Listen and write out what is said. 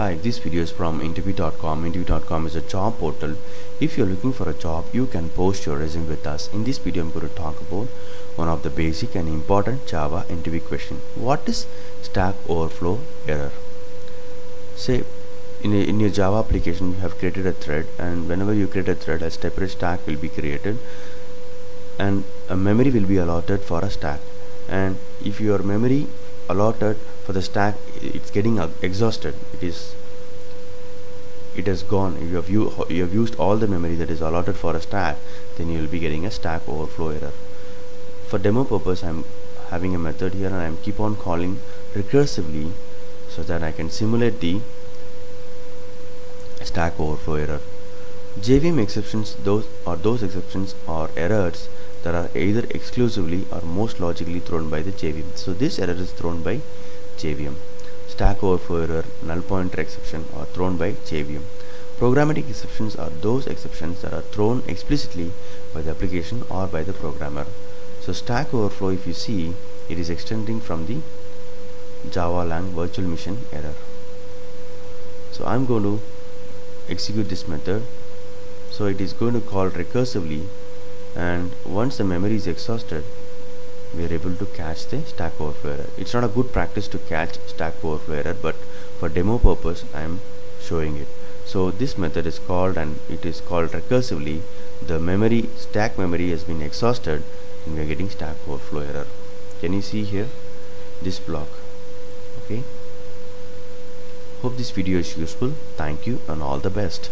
Hi, this video is from interview.com. Interview.com is a job portal. If you're looking for a job, you can post your resume with us. In this video, I'm going to talk about one of the basic and important Java interview question. What is Stack Overflow error? Say, in, a, in your Java application, you have created a thread, and whenever you create a thread, a separate stack will be created, and a memory will be allotted for a stack. And if your memory allotted for the stack it's getting uh, exhausted. It is it has gone. You have, you, have used all the memory that is allotted for a stack then you will be getting a stack overflow error. For demo purpose I'm having a method here and I'm keep on calling recursively so that I can simulate the stack overflow error. JVM exceptions those or those exceptions or errors that are either exclusively or most logically thrown by the JVM. So this error is thrown by JVM. Stack overflow error, null pointer exception are thrown by JVM. Programmatic exceptions are those exceptions that are thrown explicitly by the application or by the programmer. So stack overflow if you see it is extending from the Java lang virtual machine error. So I'm going to execute this method. So it is going to call recursively and once the memory is exhausted we are able to catch the stack overflow error. It's not a good practice to catch stack overflow error but for demo purpose I am showing it. So this method is called and it is called recursively. The memory stack memory has been exhausted and we are getting stack overflow error. Can you see here? This block. Okay. Hope this video is useful. Thank you and all the best